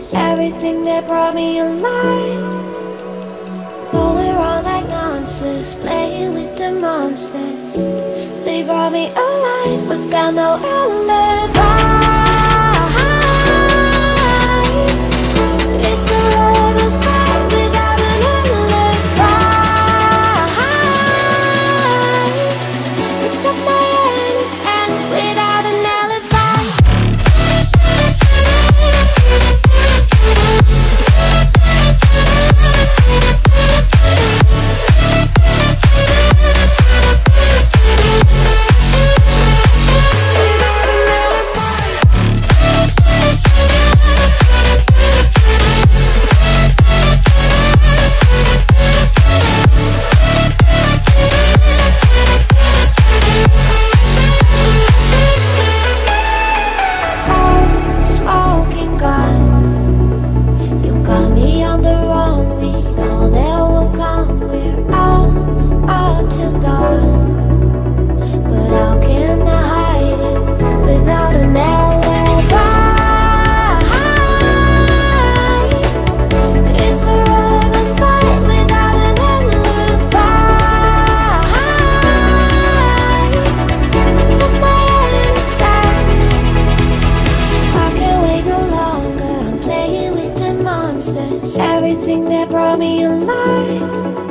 was everything that brought me alive. Now we're all like monsters, playing with the monsters. They brought me alive, but got no outlet. everything that brought me alive.